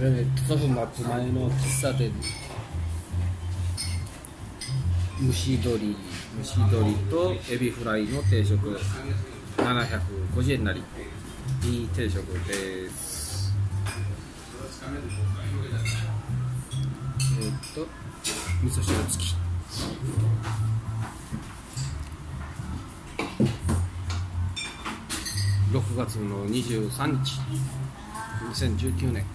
祖父松前の喫茶店蒸し鶏蒸し鶏とエビフライの定食750円なりいい定食です。えっと味噌汁付き。6月の23日2019年。